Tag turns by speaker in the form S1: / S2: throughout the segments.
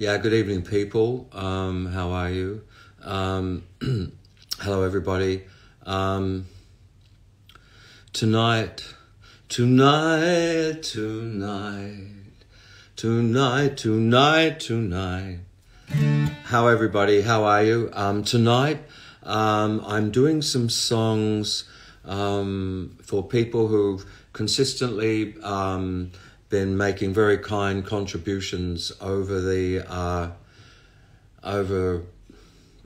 S1: Yeah, good evening, people. Um, how are you? Um, hello, everybody. Um, tonight, tonight, tonight, tonight, tonight, tonight. How everybody? How are you? Um, tonight, um, I'm doing some songs um, for people who've consistently um, been making very kind contributions over the uh, over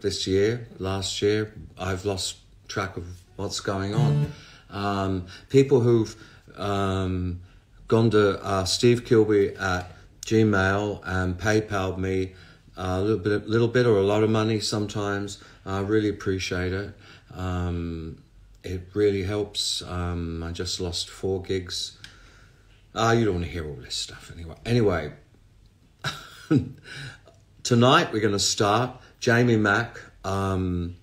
S1: this year, last year. I've lost track of what's going on. Um, people who've um, gone to uh, Steve Kilbey at Gmail and PayPal me a little bit, little bit or a lot of money sometimes. I really appreciate it. Um, it really helps. Um, I just lost four gigs Ah, you don't want to hear all this stuff anyway. Anyway, tonight we're going to start. Jamie Mack, um,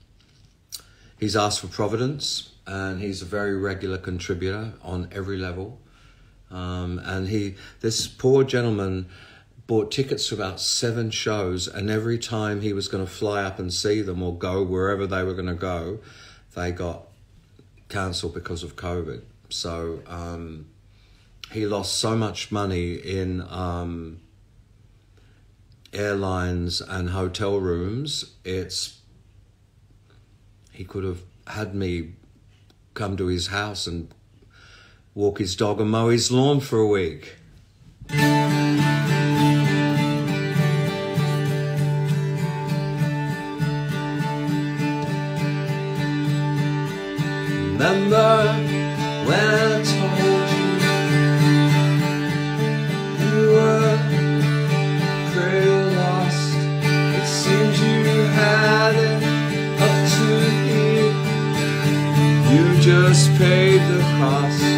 S1: he's asked for Providence, and he's a very regular contributor on every level. Um, and he, this poor gentleman, bought tickets to about seven shows, and every time he was going to fly up and see them or go wherever they were going to go, they got cancelled because of COVID. So. Um, he lost so much money in um, airlines and hotel rooms. It's he could have had me come to his house and walk his dog and mow his lawn for a week. Remember when paid the cost.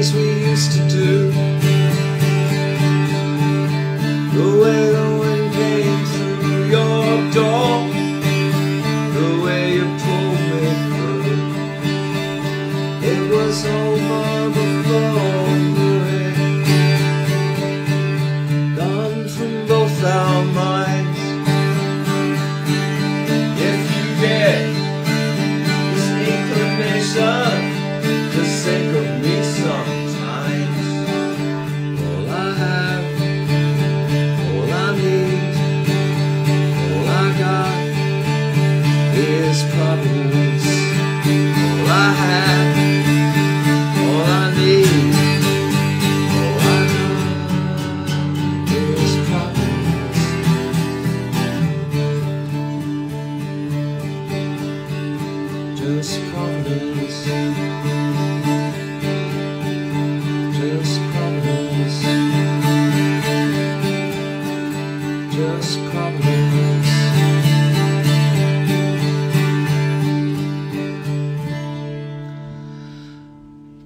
S1: Things we used to do,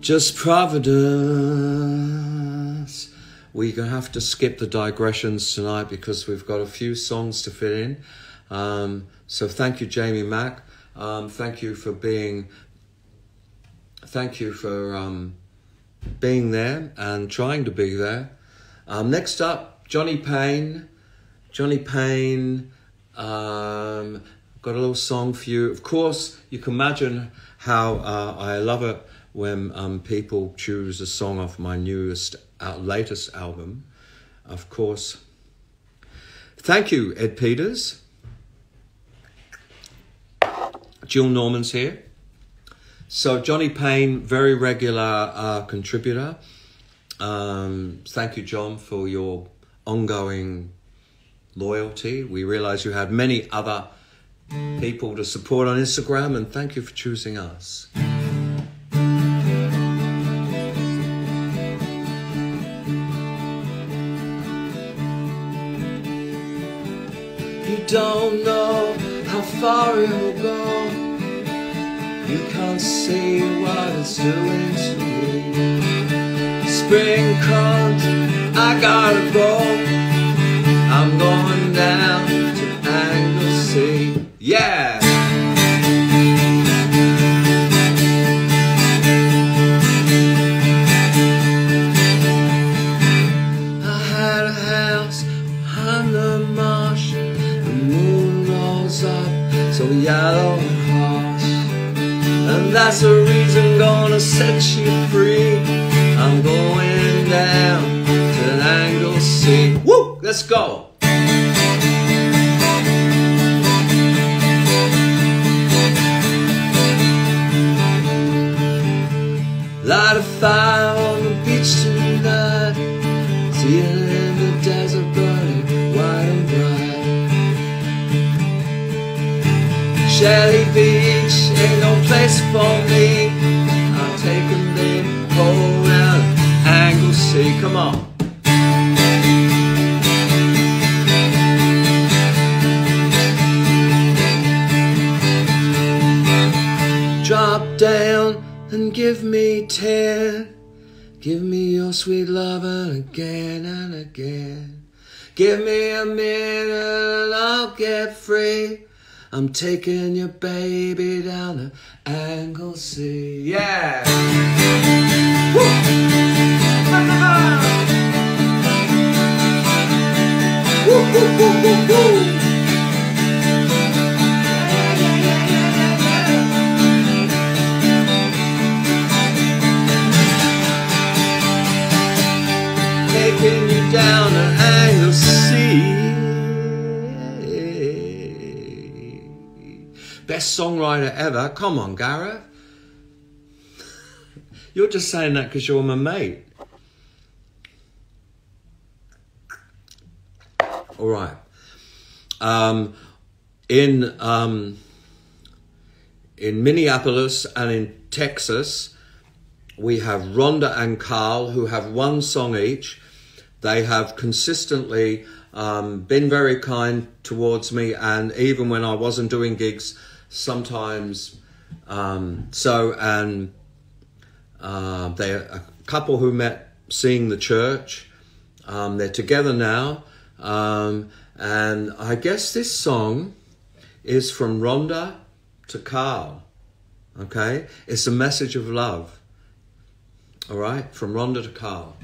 S1: Just providence. We're going to have to skip the digressions tonight because we've got a few songs to fit in. Um, so thank you, Jamie Mack. Um, thank you for being. Thank you for um, being there and trying to be there. Um, next up, Johnny Payne. Johnny Payne. Um, got a little song for you. Of course, you can imagine how uh, I love it when um, people choose a song off my newest, uh, latest album. Of course. Thank you, Ed Peters. Jill Norman's here. So Johnny Payne, very regular uh, contributor. Um, thank you, John, for your ongoing loyalty. We realize you had many other people to support on Instagram, and thank you for choosing us. Don't know how far it'll go. You can't see what it's doing to me. Spring comes, I gotta go. I'm going down to Anglesea. Yeah! That's the reason gonna set you free. I'm going down to Anglesea. Woo! Let's go! Place for me. I'm taking the whole out Anglesea. Come on. Drop down and give me ten. Give me your sweet loving again and again. Give me a minute I'll get free. I'm taking your baby down to Anglesea. Yeah. Woo! Woo, woo, woo, woo, woo. Best songwriter ever. Come on, Gareth. You're just saying that because you're my mate. All right. Um, in um, in Minneapolis and in Texas, we have Rhonda and Carl who have one song each. They have consistently um, been very kind towards me, and even when I wasn't doing gigs, sometimes um, so. And uh, they're a couple who met seeing the church. Um, they're together now, um, and I guess this song is from Rhonda to Carl. Okay, it's a message of love. All right, from Rhonda to Carl.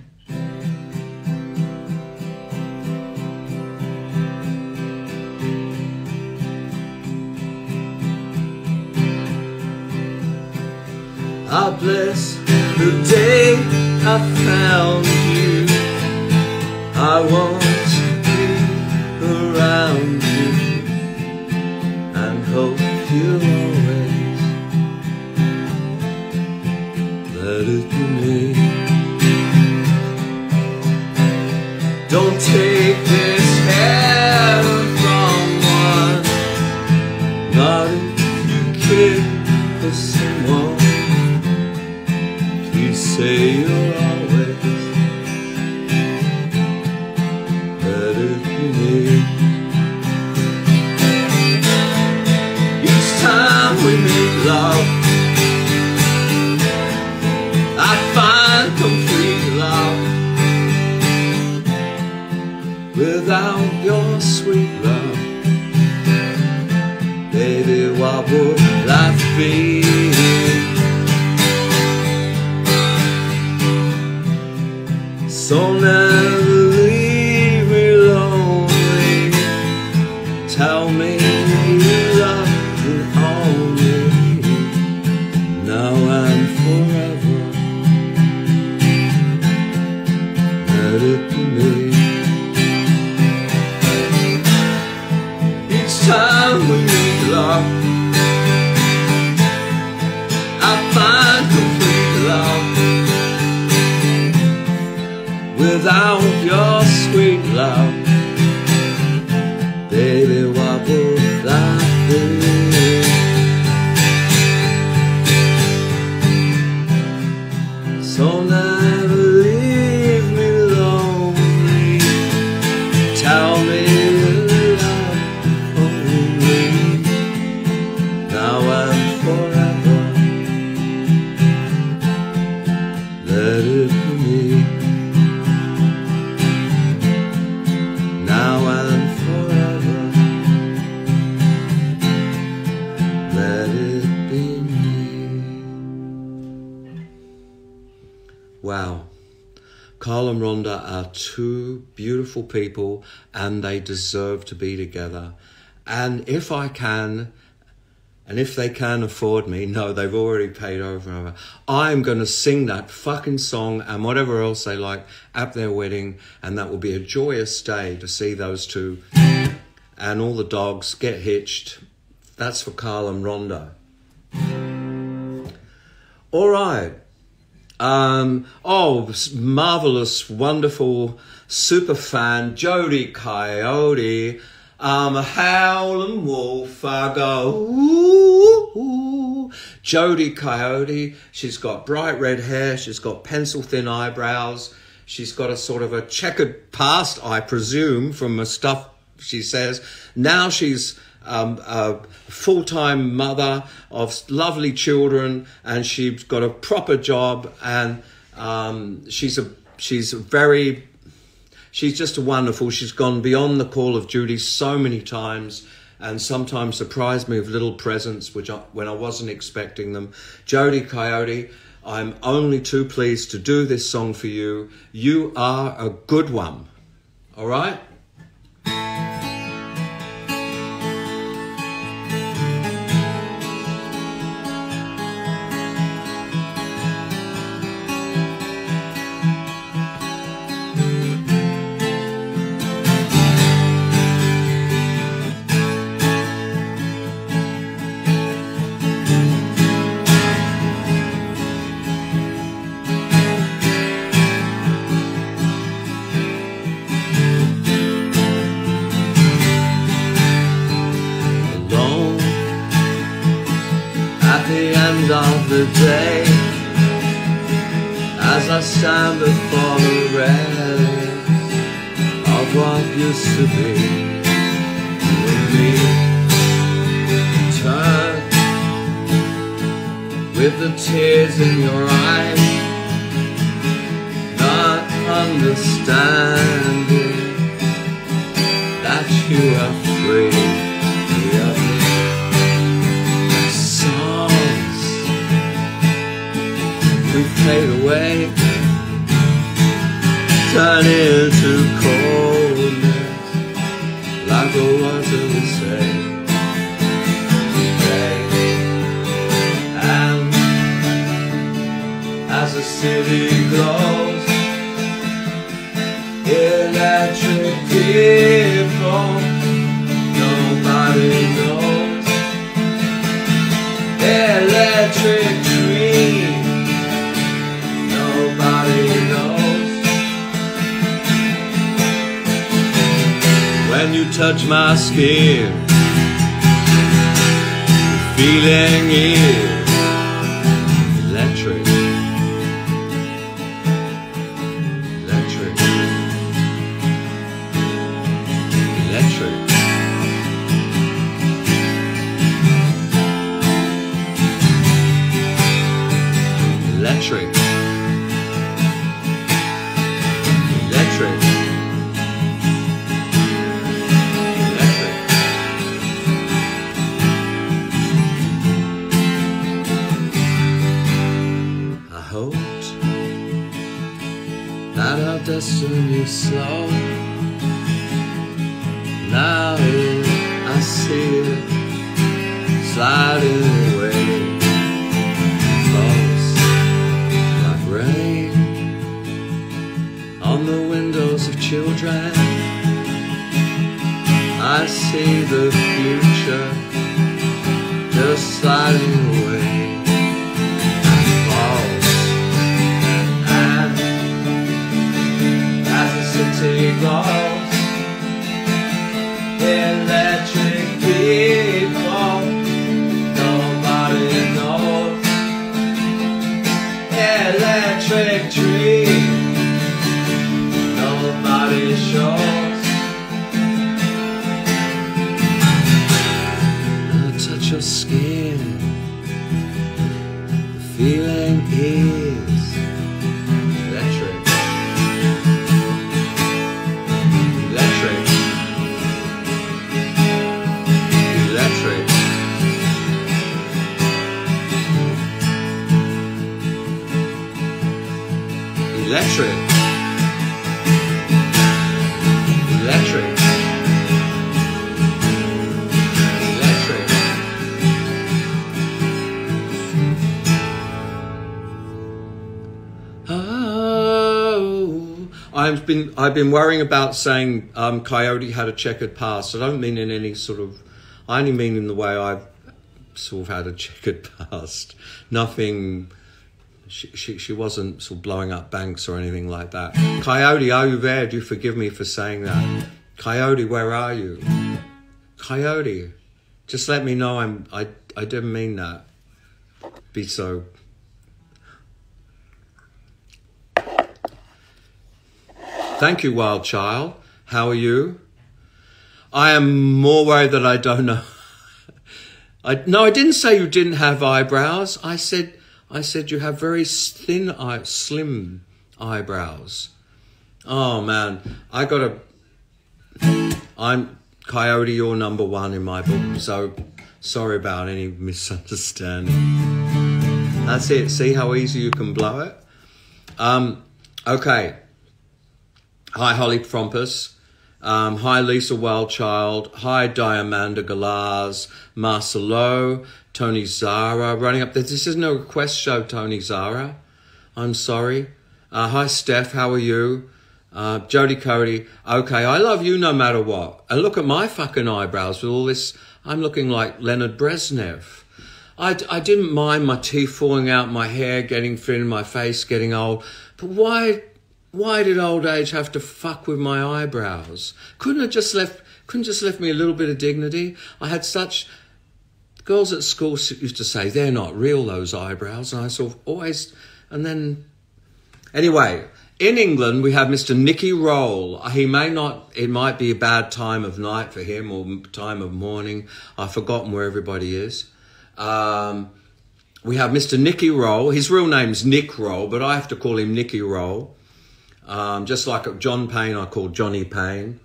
S1: I bless the day I found you. I want to be around you and hope you always let it be me. Don't take Please say Let it be are two beautiful people and they deserve to be together. And if I can, and if they can afford me, no, they've already paid over and over. I'm going to sing that fucking song and whatever else they like at their wedding, and that will be a joyous day to see those two and all the dogs get hitched. That's for Carl and Rhonda. All right. Um, oh, marvelous, wonderful super fan, Jody Coyote. I'm a howling wolf. I go, ooh, ooh. Jody Coyote. She's got bright red hair. She's got pencil thin eyebrows. She's got a sort of a checkered past, I presume, from the stuff she says. Now she's um, a full-time mother of lovely children, and she's got a proper job, and um, she's a she's a very she's just a wonderful. She's gone beyond the call of duty so many times, and sometimes surprised me with little presents, which I, when I wasn't expecting them. Jody Coyote. I'm only too pleased to do this song for you. You are a good one. All right? Of the day as I stand before the relics of what used to be and me. Turn with the tears in your eyes not understanding that you are free fade away, turn into coldness, like words that we say. Say, And as the city glows, electric people, nobody touch my skin. The feeling is slow. Been I've been worrying about saying um, Coyote had a checkered past. I don't mean in any sort of. I only mean in the way I've sort of had a checkered past. Nothing. She, she, she wasn't sort of blowing up banks or anything like that. Coyote, are you there? Do you forgive me for saying that? Coyote, where are you? Coyote, just let me know. I'm. I. I didn't mean that. Be so. Thank you, wild child. How are you? I am more worried that I don't know. I no, I didn't say you didn't have eyebrows. I said I said you have very thin eye, slim eyebrows. Oh man, I got a. I'm Coyote. You're number one in my book. So sorry about any misunderstanding. That's it. See how easy you can blow it. Um, okay. Hi, Holly Frompus. Um, hi, Lisa Wildchild. Hi, Diamanda Galaz. Marcelo. Tony Zara. Running up. This isn't a request show, Tony Zara. I'm sorry. Uh, hi, Steph. How are you? Uh, Jody Cody. Okay, I love you no matter what. And look at my fucking eyebrows with all this. I'm looking like Leonard Brezhnev. I, I didn't mind my teeth falling out, my hair getting thin, my face getting old. But why why did old age have to fuck with my eyebrows? Couldn't have just left couldn't just left me a little bit of dignity? I had such girls at school used to say they're not real those eyebrows, and I sort of always and then anyway. In England, we have Mr. Nicky Roll. He may not, it might be a bad time of night for him or time of morning. I've forgotten where everybody is. Um, we have Mr. Nicky Roll. His real name's Nick Roll, but I have to call him Nicky Roll. Um, just like John Payne, I call Johnny Payne.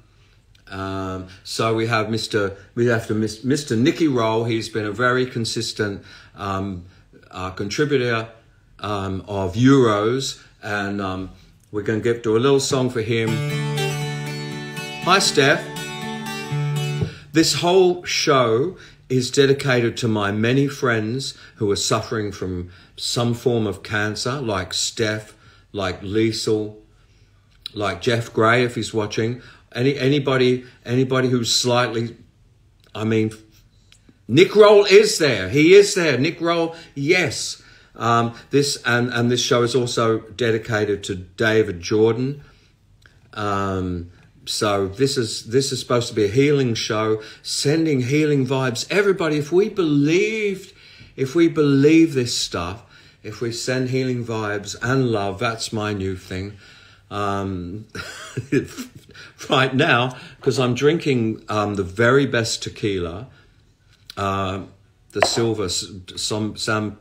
S1: Um, so we have Mr. We have to Mr. Nicky Roll. He's been a very consistent um, uh, contributor um, of Euros, and um, we're going to get to a little song for him. Hi, Steph. This whole show is dedicated to my many friends who are suffering from some form of cancer, like Steph, like Liesel, like Jeff Gray, if he's watching. Any anybody anybody who's slightly, I mean, Nick Roll is there. He is there. Nick Roll, yes. Um, this and and this show is also dedicated to David Jordan. Um, so this is this is supposed to be a healing show, sending healing vibes. Everybody, if we believed, if we believe this stuff, if we send healing vibes and love, that's my new thing. Um, right now, because I'm drinking um, the very best tequila, uh, the silver, some some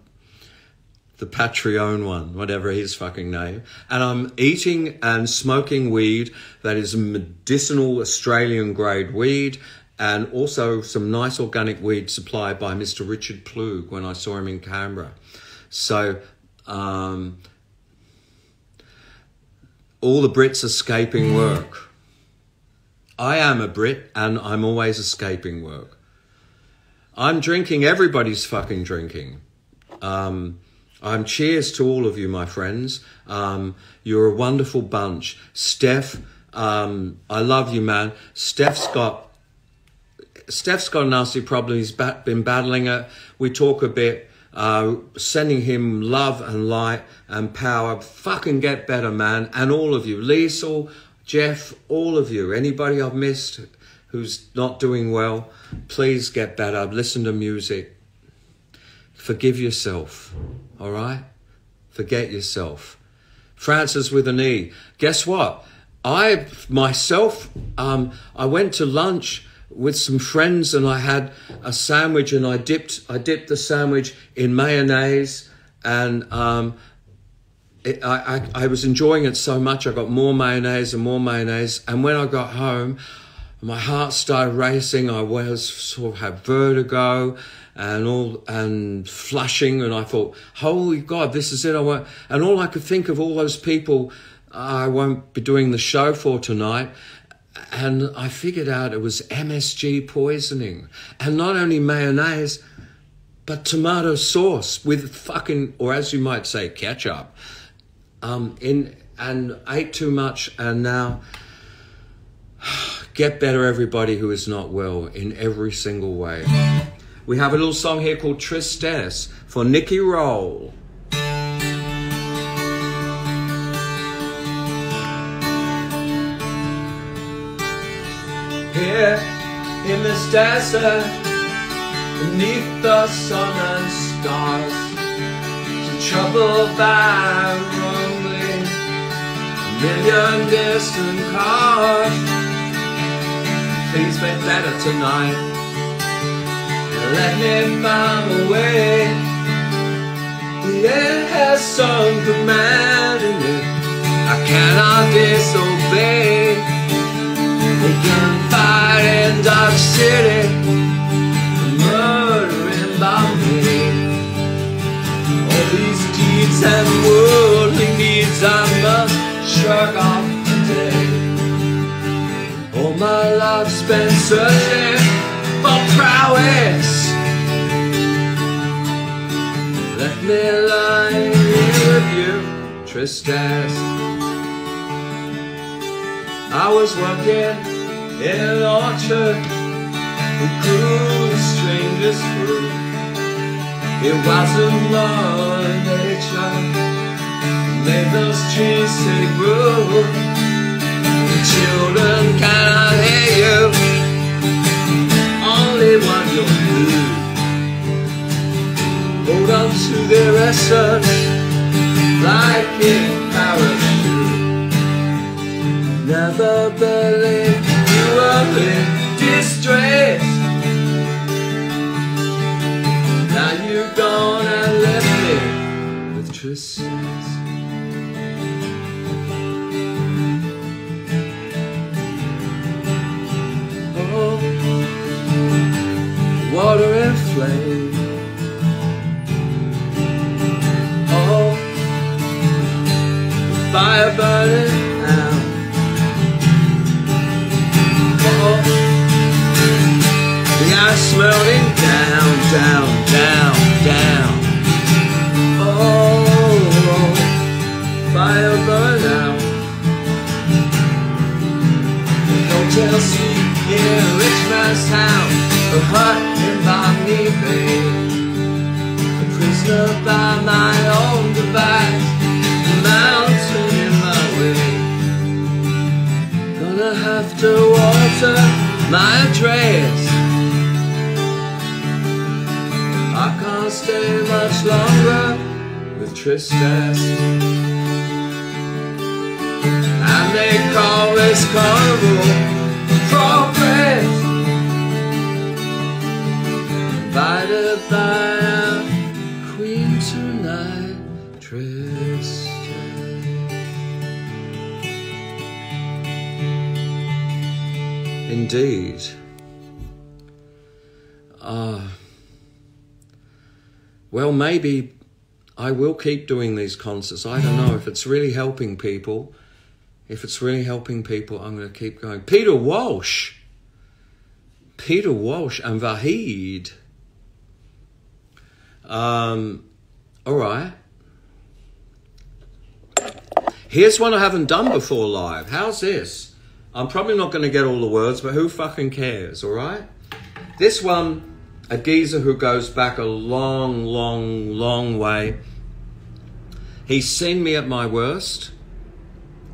S1: the Patrón one, whatever his fucking name. And I'm eating and smoking weed that is medicinal Australian grade weed and also some nice organic weed supplied by Mr. Richard Plug when I saw him in Canberra. So, um, all the Brits escaping work. I am a Brit and I'm always escaping work. I'm drinking, everybody's fucking drinking. Um, um, cheers to all of you, my friends. Um, you're a wonderful bunch. Steph, um, I love you, man. Steph's got Steph's got a nasty problem. He's bat- been battling it. We talk a bit, uh, sending him love and light and power. Fucking get better, man. And all of you, Liesel, Jeff, all of you. Anybody I've missed who's not doing well, please get better. Listen to music. Forgive yourself. All right? Forget yourself. Frances with an E. Guess what? I myself, um, I went to lunch with some friends and I had a sandwich and I dipped, I dipped the sandwich in mayonnaise and um, it, I, I, I was enjoying it so much. I got more mayonnaise and more mayonnaise. And when I got home, my heart started racing. I was sort of had vertigo and all and flushing and I thought, holy God, this is it. I won't and all I could think of all those people I won't be doing the show for tonight. And I figured out it was MSG poisoning. And not only mayonnaise, but tomato sauce with fucking or as you might say, ketchup. Um in and ate too much and now get better everybody who is not well in every single way. We have a little song here called Tristesse for Nicky Roll. Here in this desert, beneath the sun and stars, so troubled by rolling a million distant cars. Please make better tonight let me find a way. The air has some command in it. I cannot disobey. We can in Dark City, murdering me. All these deeds and worldly needs I must shrug off today. All my life spent searching for prowess. Let me lie with you, Tristesse. I was working in an orchard who grew the strangest fruit. It wasn't Mother Nature made those trees take root. The children cannot hear you, only want your food hold on to their essence like in parachute. Never believe were in distress. Now you're gone and left me with tristesse. Oh, water and flame. Oh fire burning melting down, down, down, down. Oh, fire burn out. Hotel suite in a rich man's town, a hut in Botany Bay. A prisoner by my own device, the mountain in my way. Gonna have to enter my address. Much longer with Tristesse. And they call this carnival progress. Invited by our queen tonight, Tristesse. Indeed. Maybe I will keep doing these concerts. I don't know if it's really helping people. If it's really helping people, I'm going to keep going. Peter Walsh. Peter Walsh and Vahid. Um, all right. Here's one I haven't done before live. How's this? I'm probably not going to get all the words, but who fucking cares, all right? This one, a geezer who goes back a long, long, long way. He's seen me at my worst,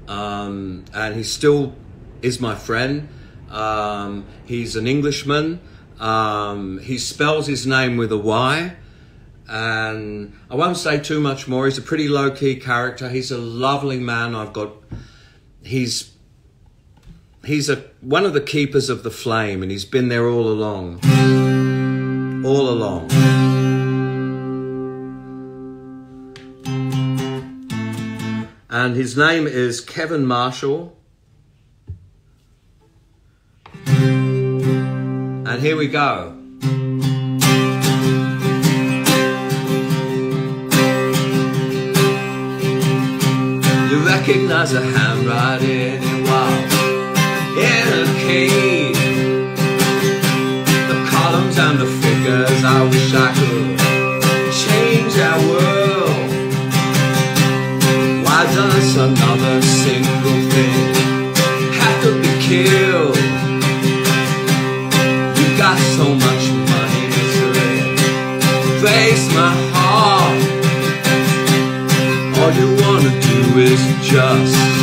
S1: um, and he still is my friend. Um, he's an Englishman. Um, he spells his name with a Y. And I won't say too much more. He's a pretty low key character. He's a lovely man. I've got. He's. He's a one of the keepers of the flame, and he's been there all along. All along. And his name is Kevin Marshall. And here we go. You recognize the handwriting while in a cave. Wish I could change our world. Why does another single thing have to be killed? You got so much money, misery breaks my heart. All you wanna do is just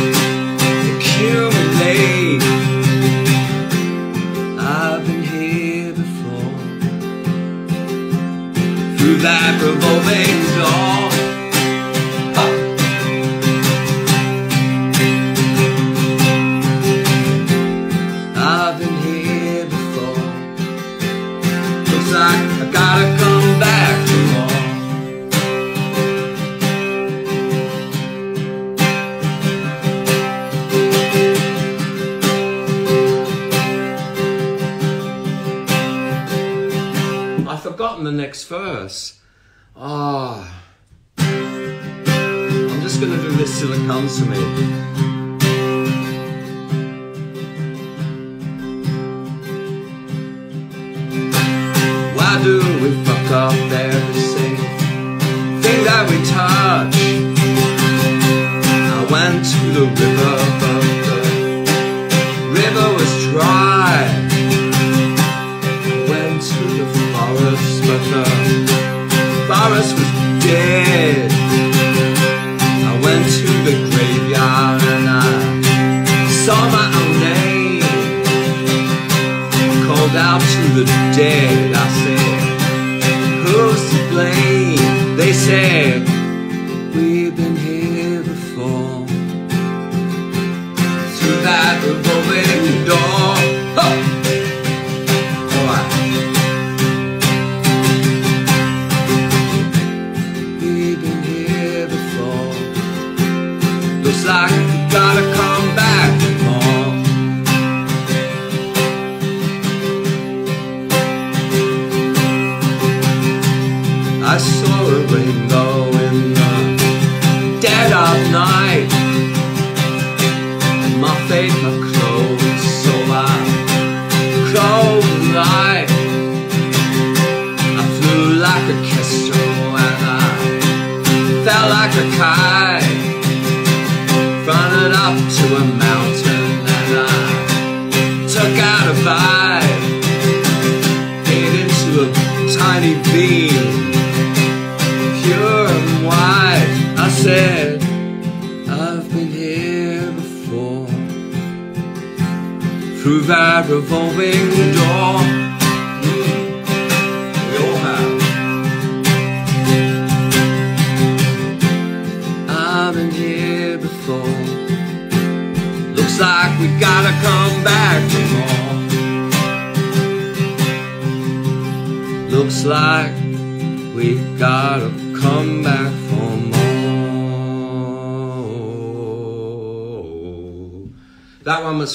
S1: the next verse. Ah. I'm just gonna do this till it comes to me.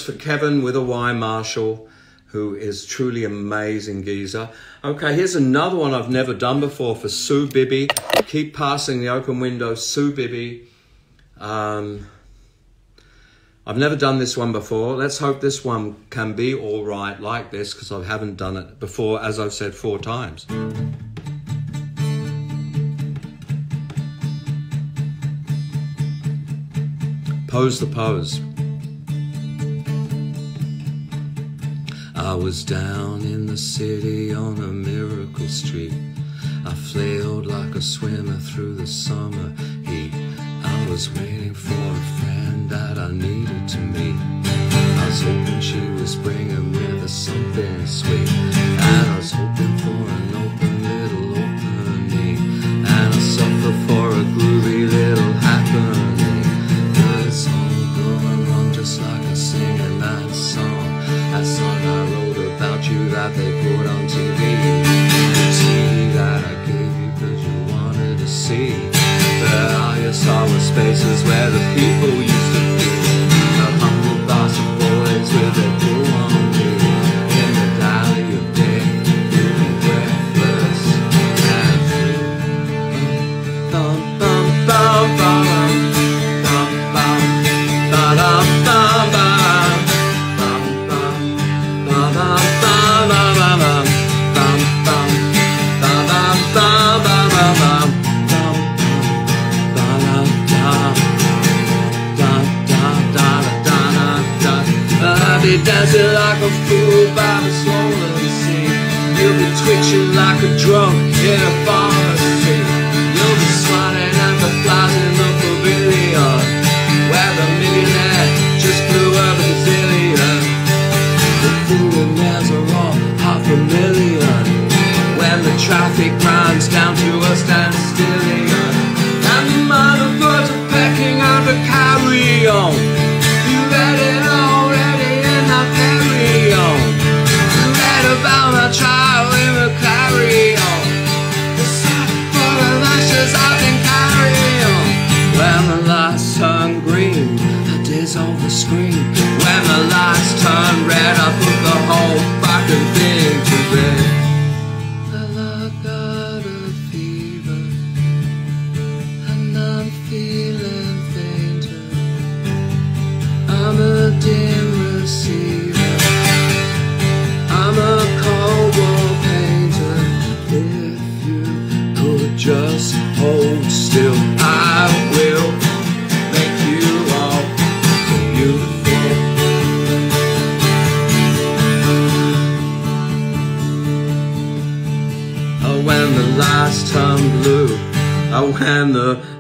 S1: For Kevin with a Y Marshall, who is truly amazing geezer. Okay, here's another one I've never done before for Sue Bibby. Keep passing the open window, Sue Bibby. Um, I've never done this one before. Let's hope this one can be all right like this because I haven't done it before, as I've said four times. Pose the pose. I was down in the city on a miracle street. I flailed like a swimmer through the summer heat. I was waiting for a friend that I needed to meet. I was hoping she was bringing with her something sweet. And I was hoping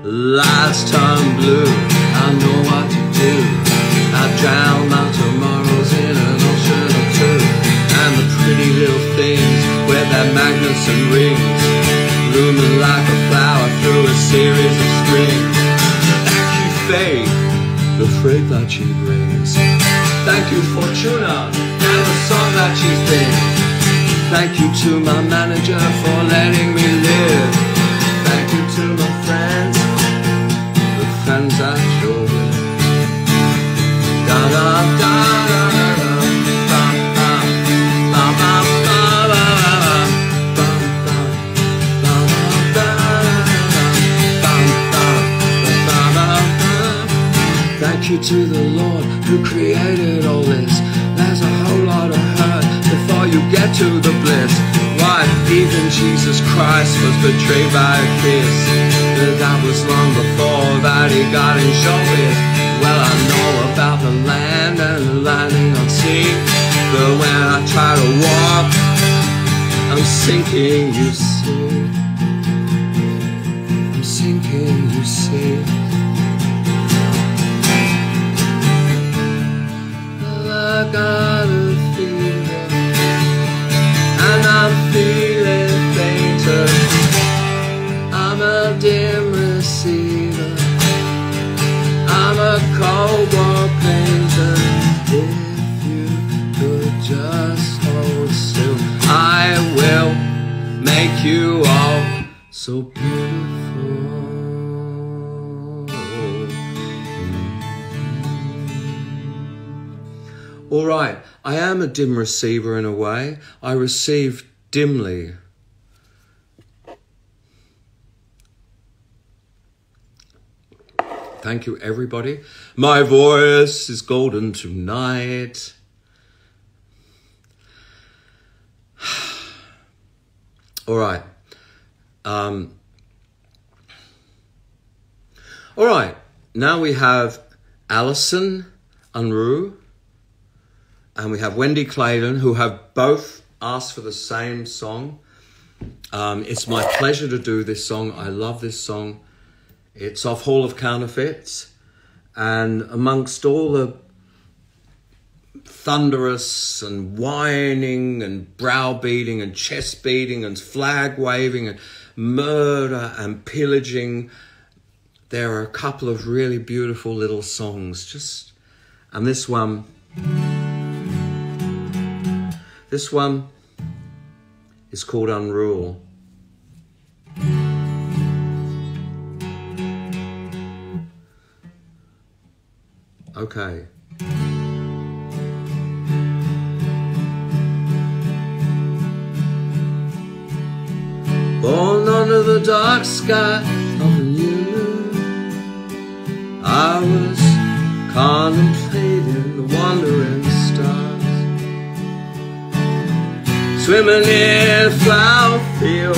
S1: when time blue. I know what to do. I drown my tomorrows in an ocean of two. And the pretty little things wear their magnets and rings. Blooming like a flower through a series of strings. Thank you, Faye, the freight that she brings. Thank you, Fortuna, and the song that she sings. Thank you to my manager for letting me live. Thank you to the Lord who created all this. There's a whole lot of hurt before you get to the bliss. Even Jesus Christ was betrayed by a kiss. But that was long before that he got in showbiz. Well, I know about the land and the lightning on sea. But when I try to walk, I'm sinking, you see. I'm sinking, you see. Well, I got a fever, and I'm feeling. I'm dim receiver. I'm a cold war painter. If you could just hold still, I will make you all so beautiful. All right, I am a dim receiver in a way. I receive dimly. Thank you, everybody. My voice is golden tonight. All right. Um, all right. Now we have Alison Unruh and we have Wendy Clayton, who have both asked for the same song. Um, it's my pleasure to do this song. I love this song. It's off Hall of Counterfeits, and amongst all the thunderous and whining and browbeating and chest beating and flag waving and murder and pillaging, there are a couple of really beautiful little songs. Just and this one. This one is called Unrule. Okay. Born under the dark sky of a new moon, I was contemplating the wandering stars. Swimming in a flower field,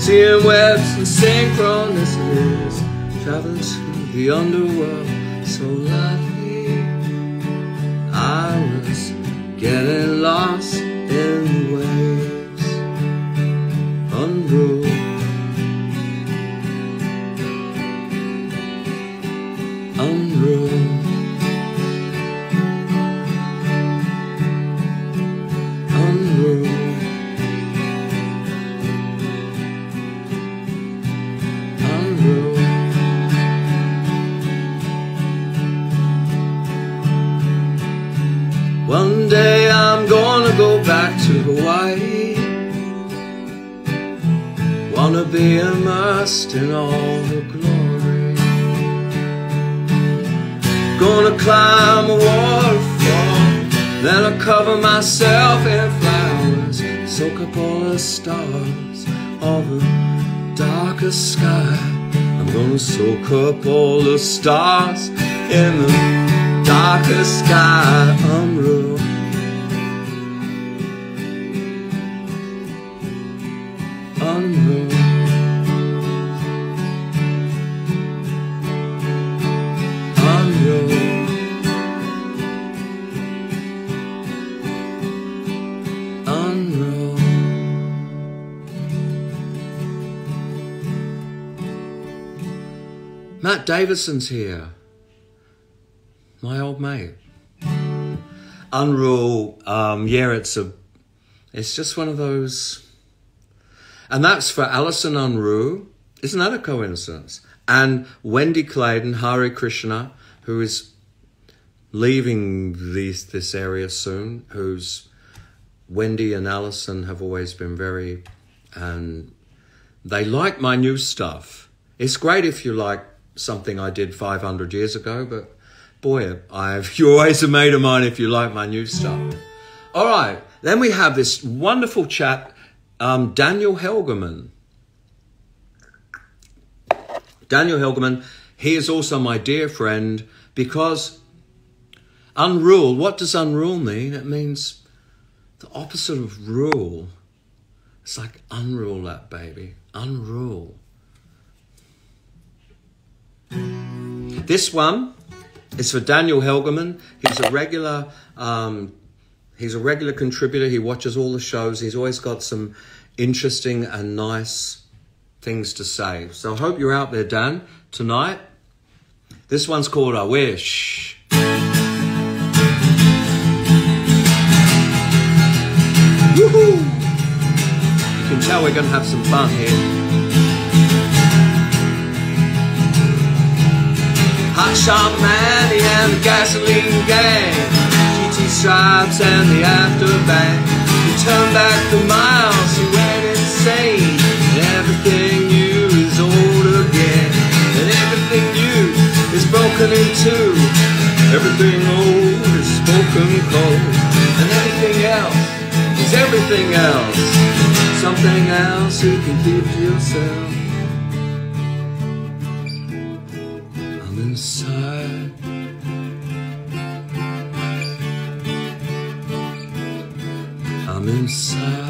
S1: seeing webs and synchronicities, traveling to the underworld so lightly. I was getting lost in the waves, unruled. Wanna be immersed in all the glory. Gonna climb a waterfall, then I'll cover myself in flowers, soak up all the stars of the darkest sky. I'm gonna soak up all the stars in the darkest sky. Unreal. Unreal. Matt Davidson's here my old mate. Unrule, um, yeah, it's a, it's just one of those, and that's for Alison Unruh. Isn't that a coincidence? And Wendy Clayton, Hari Krishna, who is leaving these, this area soon, who's Wendy and Alison have always been very, and they like my new stuff. It's great if you like something I did 500 years ago, but boy, I've you're always a mate of mine if you like my new stuff. All right, then we have this wonderful chap, um, Daniel Helgerman. Daniel Helgerman, he is also my dear friend because unrule. What does unrule mean? It means the opposite of rule. It's like unrule that baby, unrule. This one is for Daniel Helgeman. He's a regular. Um, he's a regular contributor. He watches all the shows. He's always got some interesting and nice things to say. So I hope you're out there, Dan, tonight. This one's called "I Wish." Woohoo! can tell we're going to have some fun here. Hot Shot Manny and the Gasoline Gang, GT Stripes and the Afterbang. He turned back the miles, he went insane. And everything new is old again, and everything new is broken in two. Everything old is spoken cold, and anything else is everything else. Something else you can to yourself. Inside. I'm inside.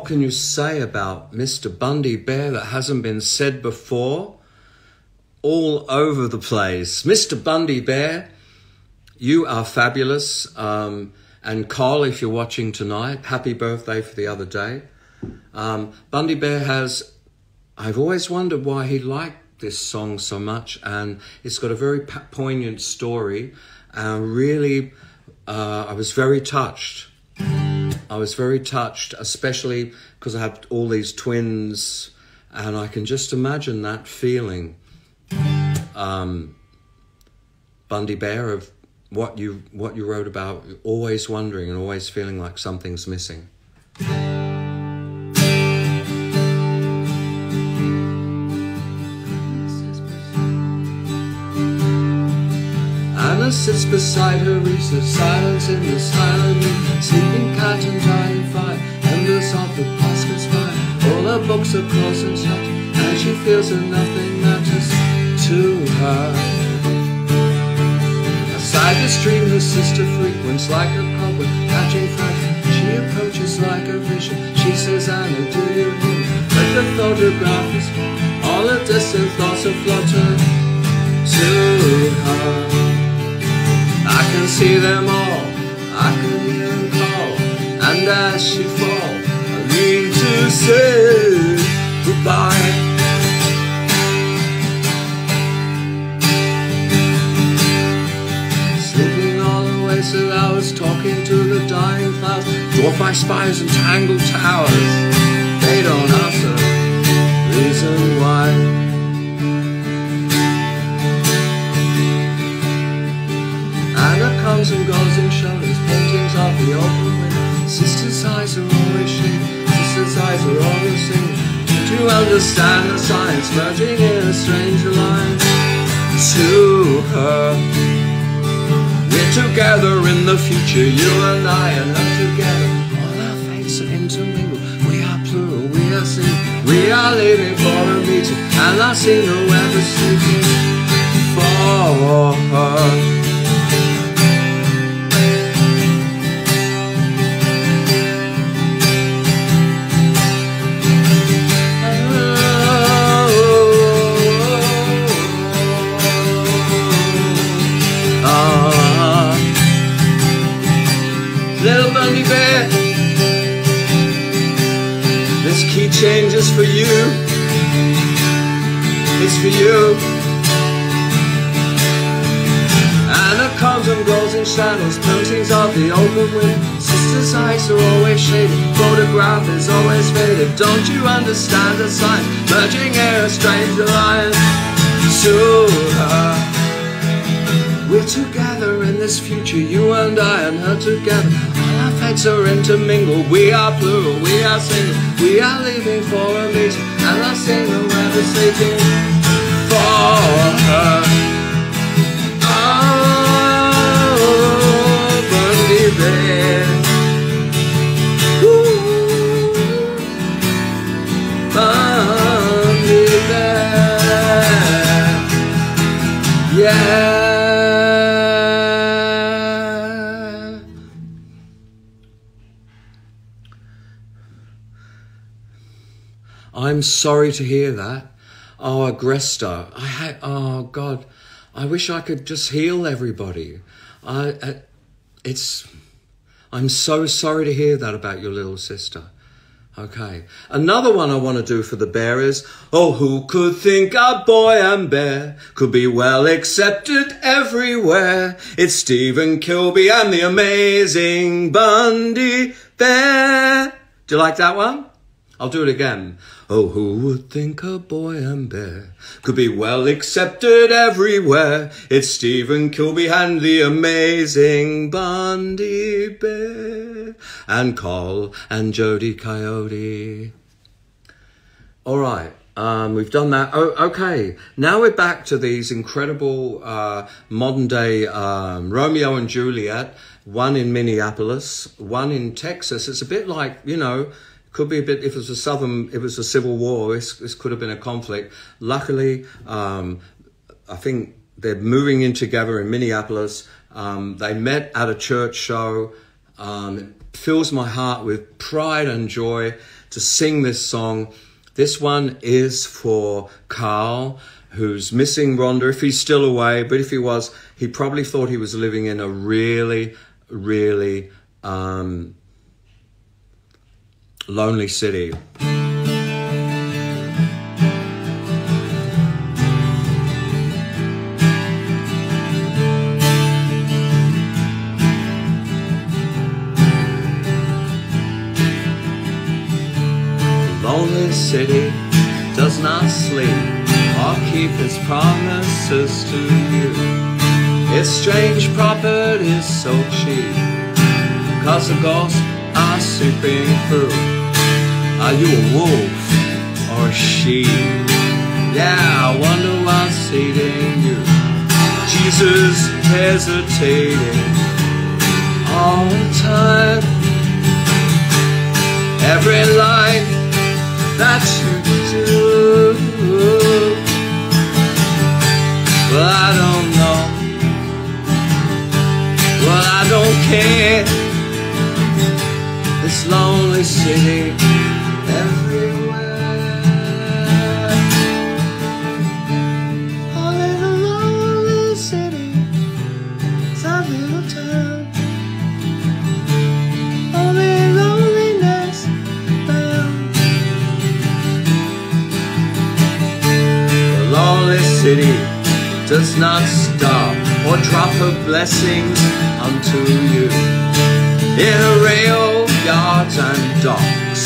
S1: What can you say about Mr. Bundy Bear that hasn't been said before? All over the place. Mr. Bundy Bear, you are fabulous. Um, and Carl, if you're watching tonight, happy birthday for the other day. Um, Bundy Bear has, I've always wondered why he liked this song so much, and it's got a very poignant story. And really, uh, I was very touched. I was very touched, especially because I have all these twins, and I can just imagine that feeling. Um, Bundy Bear of what you what you wrote about, always wondering and always feeling like something's missing. Sits beside her, reads the silence in the silent room. Sleeping cat and dying fire, embers of the past conspire. All her books are closed and shut, and she feels that nothing matters to her. Aside the stream, her sister frequents like a cobweb, catching fire. She approaches like a vision. She says, Anna, do you hear? But the photograph is all the distant thoughts are flutter to her. I can see them all, I can hear them call, and as she falls, I mean to say goodbye. Sleeping all the way till I was talking to the dying clouds, dwarfed by spires and tangled towers. They don't answer, reason why. Comes and goes in shadows, paintings of the open window. Sister's eyes are always shading, sister's eyes are always singing. Do you understand the science merging in a strange line to her? We're together in the future, you and I are not together. All our fates are intermingled, we are plural, we are single. We are living for a meeting, and I see no ever sleeping for her. Change is for you. It's for you. Anna comes and goes in shadows, paintings of the open wind. Sister's eyes are always shaded, photograph is always faded. Don't you understand the sign? Merging air, a strange alliance to her. We're in this future, you and I and her together. All our fates are intermingled. We are plural, we are single. We are leaving for a meeting, and I sing the weather sleeping for her. I'm sorry to hear that. Oh, Agresta. I had. Oh God. I wish I could just heal everybody. I. I it's. I'm so sorry to hear that about your little sister. Okay. Another one I want to do for the bear is, oh, who could think a boy and bear could be well accepted everywhere? It's Steven Kilbey and the amazing Bundy Bear. Do you like that one? I'll do it again. Oh, who would think a boy and bear could be well accepted everywhere? It's Steven Kilbey and the amazing Bundy Bear and Col and Jody Coyote. All right. Um, we've done that. Oh, okay. Now we're back to these incredible uh, modern day um, Romeo and Juliet. One in Minneapolis, one in Texas. It's a bit like you know could be a bit if it was a southern if it was a civil war this, this could have been a conflict. Luckily um, i think they're moving in together in minneapolis. Um, they met at a church show. Um, it fills my heart with pride and joy to sing this song. This one is for carl who's missing rhonda if he's still away. But if he was he probably thought he was living in a really really um, Lonely City. Lonely city does not sleep or keep its promises to you. Its strange properties so cheap, cause the ghosts are sweeping through. Are you a wolf or a sheep? Yeah, I wonder what's eating you. Jesus hesitating all the time. Every line that you do, well, I don't know. Well, I don't care. This lonely city city does not stop or drop her blessings unto you. In a rail yards and docks,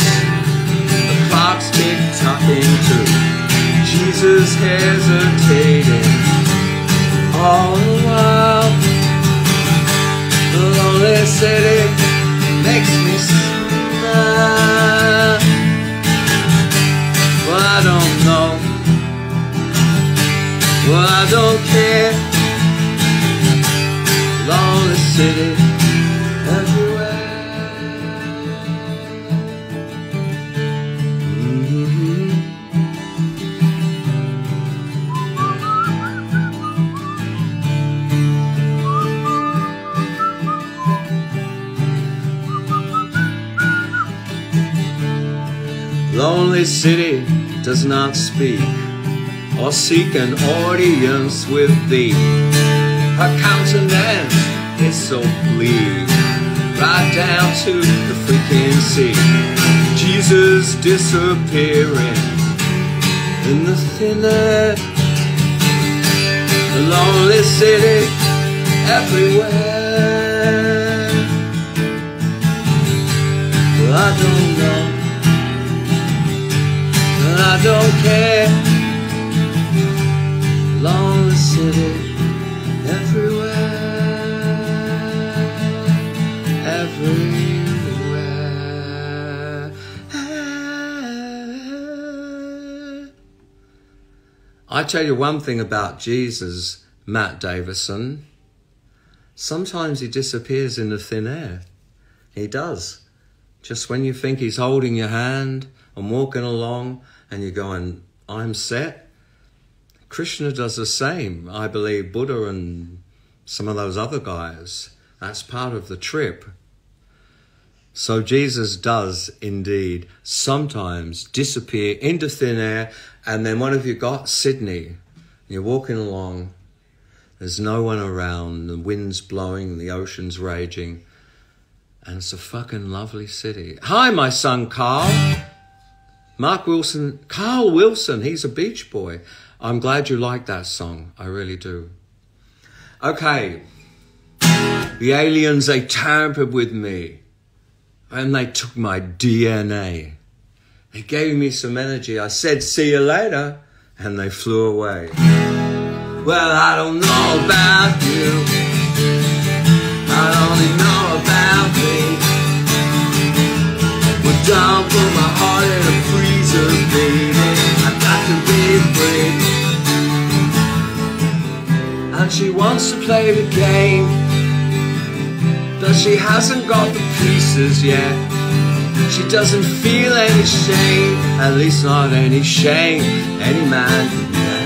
S1: the clock's tick tocking too. Jesus hesitating all the while. The lonely city makes me smile. Well, I don't know. Well, I don't care. Lonely city everywhere. Mhm. Lonely city does not speak or seek an audience with thee. Her countenance is so bleak, right down to the freaking sea. Jesus disappearing in the thin air. The lonely city everywhere. Well, I don't know. Well, I don't care. Lonely city everywhere, everywhere. I tell you one thing about Jesus, Matt Davison. Sometimes he disappears in the thin air. He does. Just when you think he's holding your hand and walking along and you're going, I'm set. Krishna does the same. I believe Buddha and some of those other guys. That's part of the trip. So Jesus does indeed sometimes disappear into thin air, and then what have you got? Sydney. You're walking along, there's no one around, the wind's blowing, the ocean's raging, and it's a fucking lovely city. Hi, my son Carl. Mark Wilson, Carl Wilson, he's a beach boy. I'm glad you like that song. I really do. Okay. The aliens, they tampered with me. And they took my DNA. They gave me some energy. I said, see you later. And they flew away. Well, I don't know about you. I only know about me. Well, don't put my And she wants to play the game. But she hasn't got the pieces yet. She doesn't feel any shame, at least not any shame any man can bear.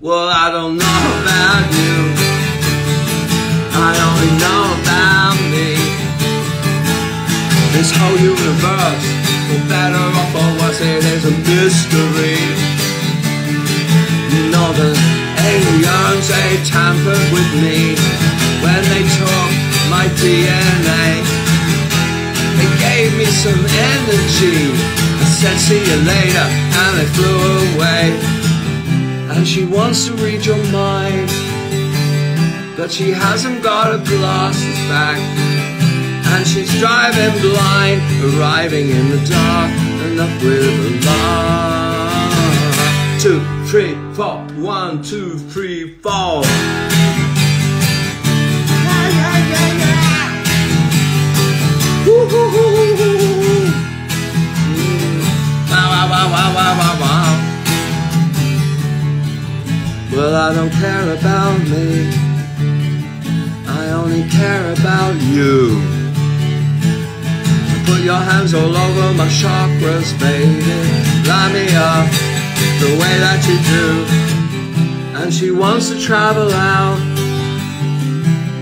S1: Well, I don't know about you. I only know about me. This whole universe, for better or for worse, it is a mystery. The aliens, they tampered with me when they took my DNA. They gave me some energy. I said, see you later, and they flew away. And she wants to read your mind, but she hasn't got her glasses back. And she's driving blind, arriving in the dark, and up with a lie. Two, three, four. One, two, three, four. Woo, woo, woo, woo, woo, woo. Wow, wow, wow, wow. I don't care about me. I only care about you. Put your hands all over my chakras, baby. Light me up the way that you do. And she wants to travel out.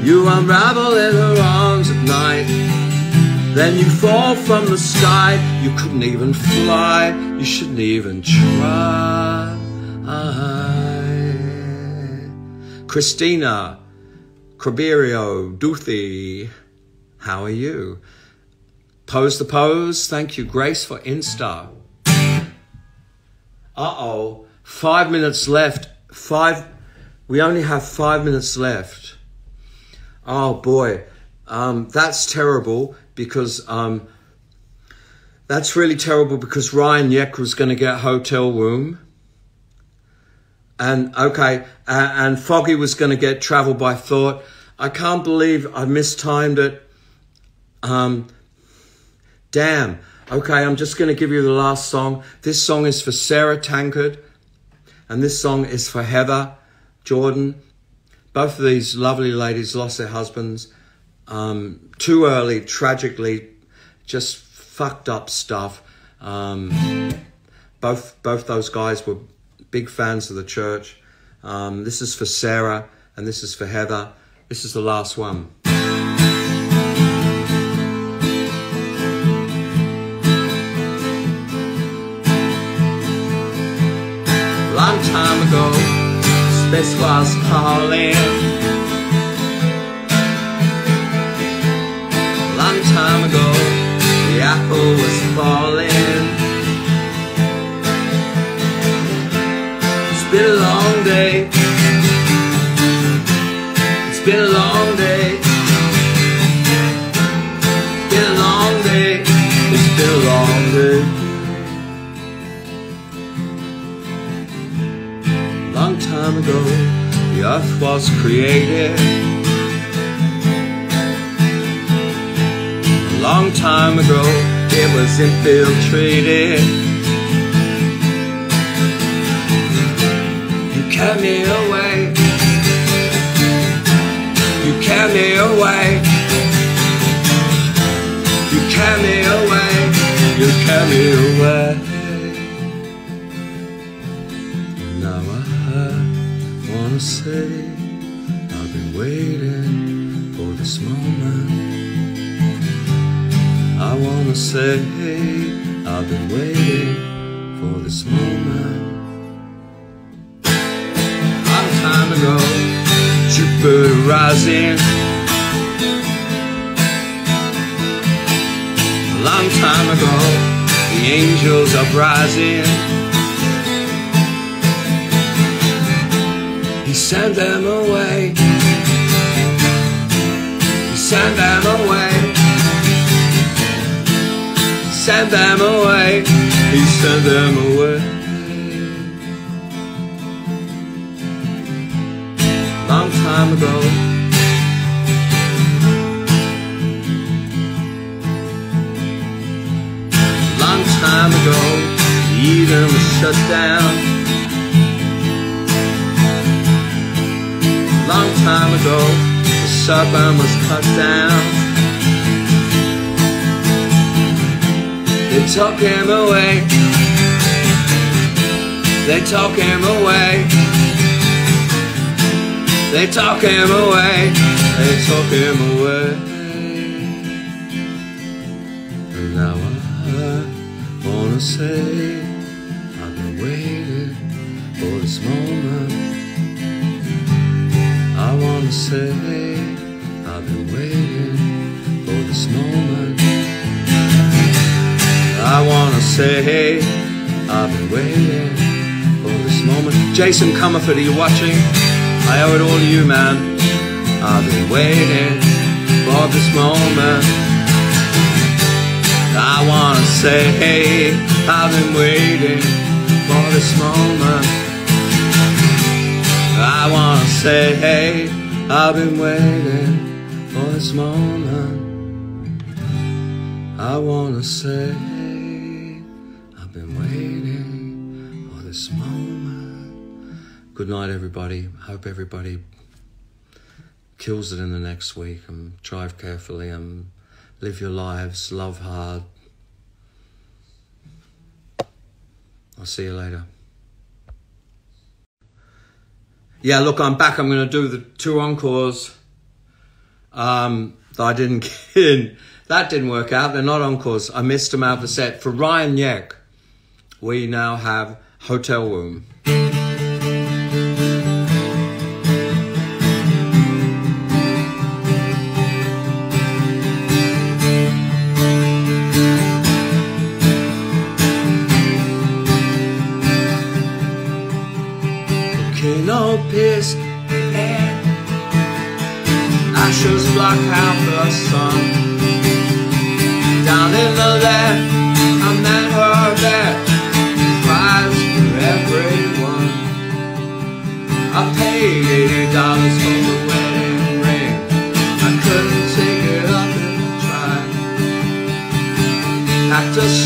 S1: You unravel in her arms at night. Then you fall from the sky. You couldn't even fly. You shouldn't even try. Christina, Craberio, Duthi, how are you? Pose the pose. Thank you, Grace, for Insta. Uh oh. Five minutes left. Five. We only have five minutes left. Oh boy. Um, that's terrible because um, that's really terrible because Ryan Yek was going to get hotel womb and okay, uh, and Foggy was going to get travel by thought. I can't believe I mistimed it. Um, damn. Okay, I'm just going to give you the last song. This song is for Sarah Tankard, and this song is for Heather Jordan. Both of these lovely ladies lost their husbands um, too early, tragically, just fucked up stuff. Um, both both those guys were big fans of the church. Um, this is for Sarah and this is for Heather. This is the last one. Time ago, space was calling. Long time ago, the apple was falling. It's been a long day. It's been a long ago, the earth was created. A long time ago, it was infiltrated. You carry me away. You carry me away. You carry me away. You carry me away. Wanna say I've been waiting for this moment. I wanna say I've been waiting for this moment. Long time ago, Jupiter rising. A long time ago, the angels uprising. He sent them away. He sent them away. Sent them away. He sent them away. Long time ago. Long time ago, Eden was shut down. Long time ago, the serpent was cut down. They took him away. They took him away. They talk him away, they talk him away. And now I wanna say, I've been waiting for this moment. Wanna say, I've been waiting for this moment. I wanna say, I've been waiting for this moment. Jason Comerford, are you watching? I owe it all to you, man. I've been waiting for this moment. I wanna say, hey, I've been waiting for this moment. I wanna say, hey, I've been waiting for this moment. I wanna say, I've been waiting for this moment. good night, everybody. Hope everybody kills it in the next week and drive carefully and live your lives, love hard. I'll see you later. Yeah, look, I'm back. I'm going to do the two encores um, that I didn't get in. That didn't work out. They're not encores. I missed them out of the set. For Ryan Yek, we now have Hotel Womb.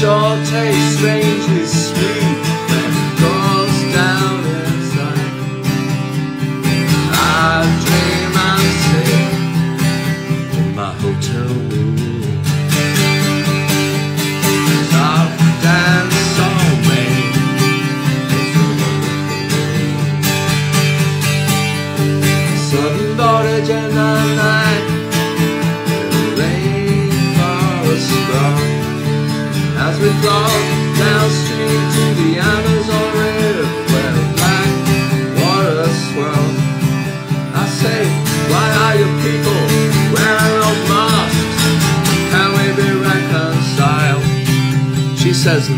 S1: After short taste, says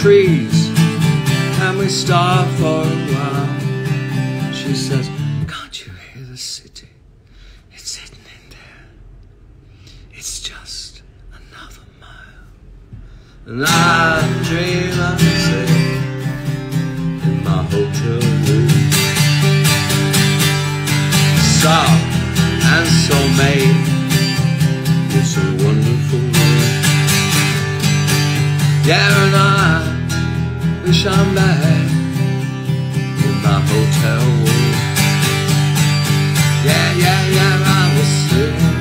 S1: trees? Can we stop for a while? She says, can't you hear the city? It's hidden in there. It's just another mile. and I dream wish I'm back in my hotel room Yeah, yeah, yeah, I was sitting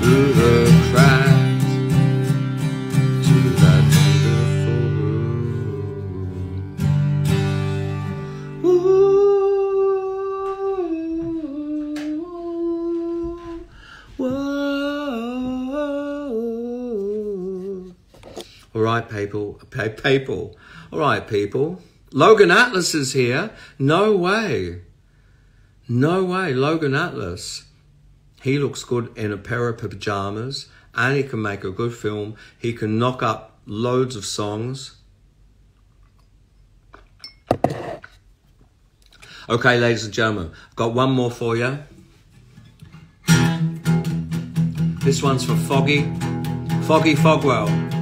S1: through the crowd All right, people. People. All right, people. Logan Atlas is here. No way. No way. Logan Atlas. He looks good in a pair of pajamas and he can make a good film. He can knock up loads of songs. Okay, ladies and gentlemen, I've got one more for you. This one's for Foggy, Foggy Fogwell.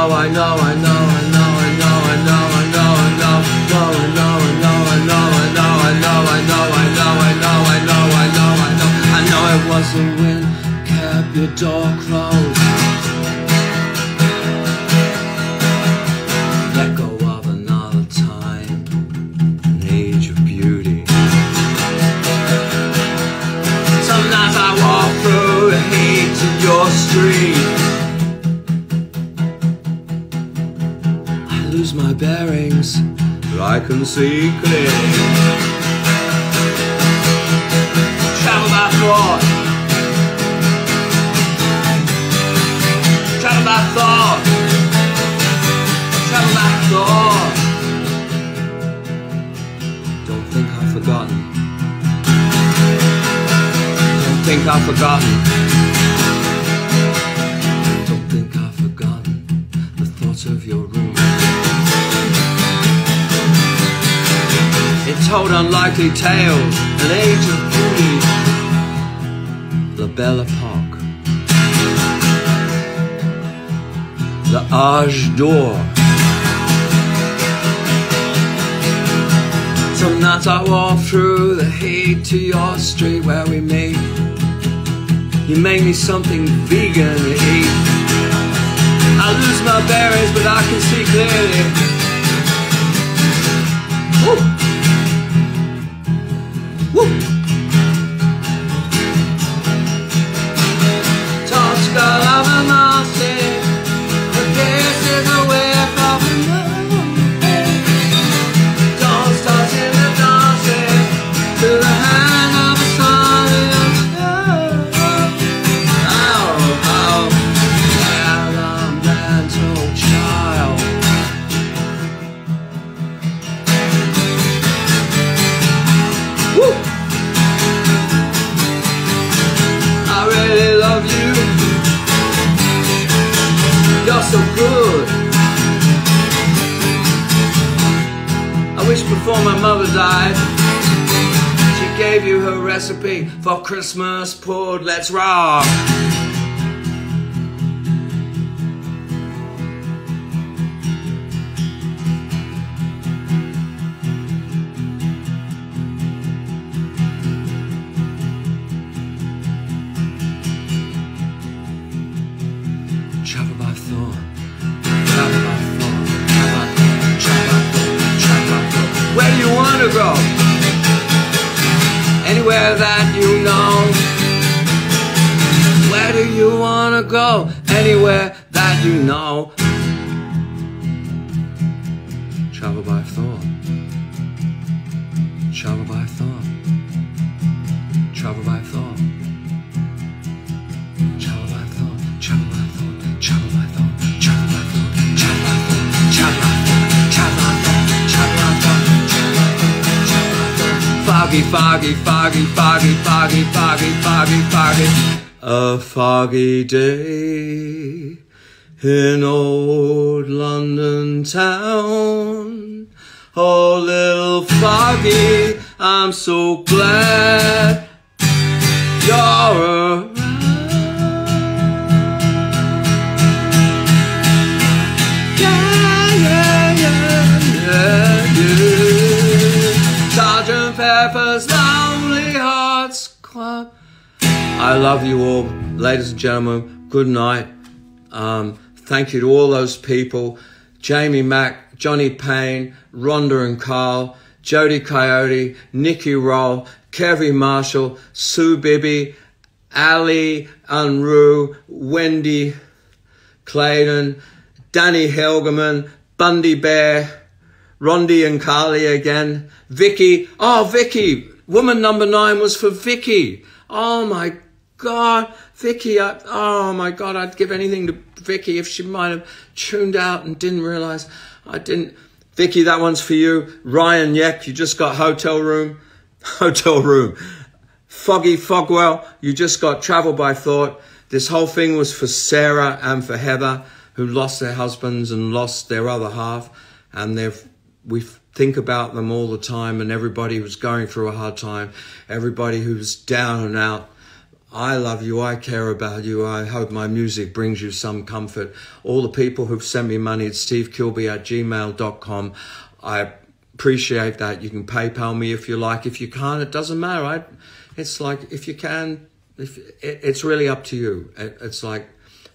S1: Know, I know, I know, I know, I know, I know, I know, I know, I know, I know, I know, I know, I know, I know, I know, I know, I know, I know, I know, I know it wasn't when kept your door closed. Let go of another time, an age of beauty. Some nights I walk through the heat of your street. Can see clearly. Travel by thought. Travel by thought. Travel by thought. Don't think I've forgotten. Don't think I've forgotten. Told unlikely tales, an age of beauty. The Belle Epoque. The Age d'Or. Some nights I walk through the heat to your street where we meet. You make me something vegan to eat. I lose my bearings, but I can see clearly. Christmas pulled. Let's rock. Travel by. Travel by. Travel by. Travel. Travel. Where do you want to go? Anywhere that you want to go? Anywhere that you know. Travel by thought. Travel by thought. Travel by thought. Travel by thought. Travel by thought. Travel by thought. Travel by thought. Travel by thought. Travel by thought. Foggy, foggy, foggy, foggy, foggy, foggy, foggy, foggy. A foggy day in old London town. Oh, little foggy, I'm so glad you're love you all, ladies and gentlemen. Good night. Um, thank you to all those people Jamie Mack, Johnny Payne, Rhonda and Carl, Jody Coyote, Nicky Roll, Kevin Marshall, Sue Bibby, Ali Unruh, Wendy Clayton, Danny Helgerman, Bundy Bear, Rondi and Carly again, Vicky. Oh, Vicky. Woman number nine was for Vicky. Oh my God, Vicky. I, oh my God, I'd give anything to Vicky if she might have tuned out and didn't realize I didn't. Vicky, that one's for you. Ryan Yek, you just got hotel womb. Hotel womb. Foggy Fogwell, you just got travel by thought. This whole thing was for Sarah and for Heather, who lost their husbands and lost their other half. And they've, we think about them all the time and everybody who's going through a hard time, everybody who's down and out. I love you. I care about you. I hope my music brings you some comfort. All the people who've sent me money at stevekilbey at gmail.com. I appreciate that. You can PayPal me if you like. If you can't, it doesn't matter. I, it's like, if you can, if it, it's really up to you. It, it's like,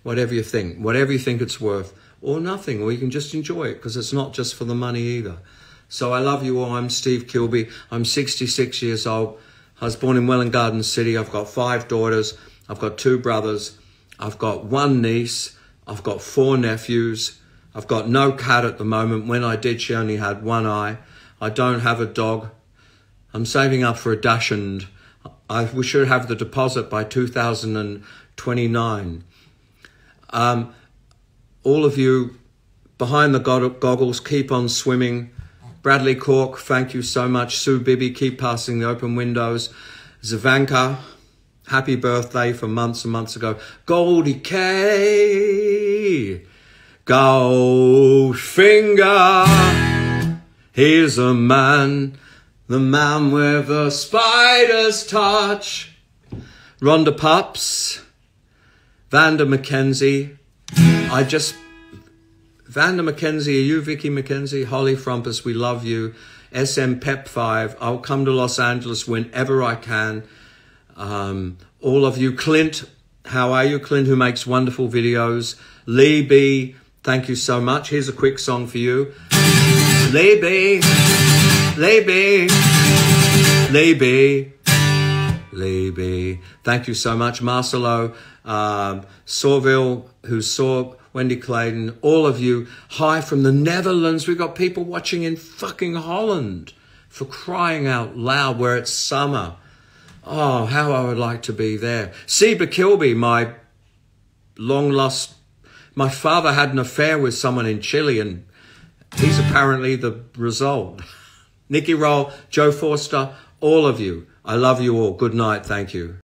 S1: whatever you think, whatever you think it's worth, or nothing, or you can just enjoy it because it's not just for the money either. So I love you all. I'm Steve Kilbey. I'm 66 years old. I was born in Welwyn Garden City. I've got five daughters. I've got two brothers. I've got one niece. I've got four nephews. I've got no cat at the moment. When I did, she only had one eye. I don't have a dog. I'm saving up for a Dachshund. I, we should have the deposit by 2029. Um, all of you behind the goggles, keep on swimming. Bradley Cork, thank you so much. Sue Bibby, keep passing the open windows. Zavanka, happy birthday from months and months ago. Goldie K, Goldfinger, He's a man, the man with the spider's touch. Rhonda Pups, Vanda McKenzie, I just Vanda McKenzie, are you Vicky McKenzie? Holly Frumpus, we love you. SM Pep 5, I'll come to Los Angeles whenever I can. Um, all of you, Clint, how are you? Clint, who makes wonderful videos. Lee B, thank you so much. Here's a quick song for you. Lee B, Lee B, Lee B, Lee B. Thank you so much. Marcelo, um, who saw Wendy Clayton, all of you. Hi from the Netherlands. We've got people watching in fucking Holland for crying out loud where it's summer. Oh, how I would like to be there. Seba Kilbey, my long lost, my father had an affair with someone in Chile and he's apparently the result. Nicky Roll, Joe Forster, all of you. I love you all. Good night. Thank you.